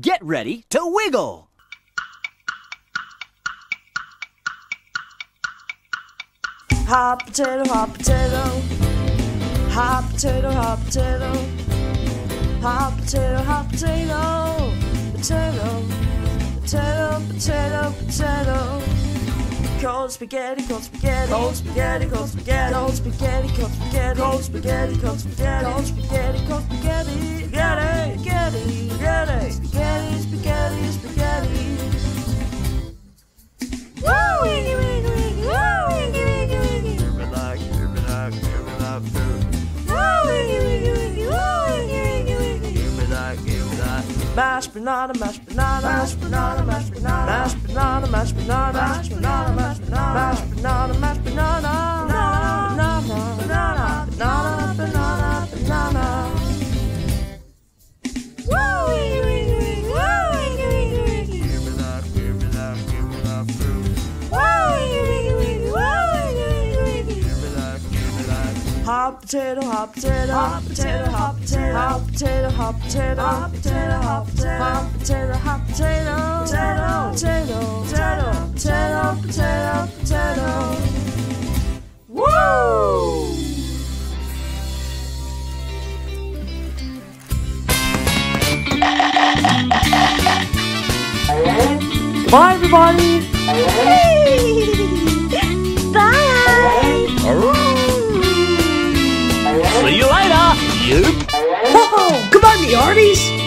Get ready to wiggle. Hot potato, hot potato. Hot potato, hot potato. Hot potato, hot potato. Potato, potato, potato, potato. Cold spaghetti, cold spaghetti, cold spaghetti, cold spaghetti, cold spaghetti, cold spaghetti, cold spaghetti, cold spaghetti, cold spaghetti, cold spaghetti, Mashed banana, mashed banana, mashed banana, mashed banana, mashed banana, mashed banana, mashed banana, mashed banana, mashed banana, mashed banana, banana, banana, banana, banana, banana. Woo! Hot potato, hot potato, hot potato, hot potato, potato, hot potato, hot potato, hot potato, hot potato, hot potato, potato, potato, potato, potato, potato, potato. Woo! Goodbye, everybody. Bye. See you later. You. Whoa! Goodbye, me hearties!